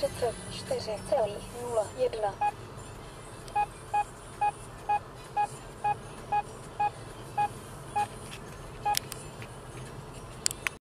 34,01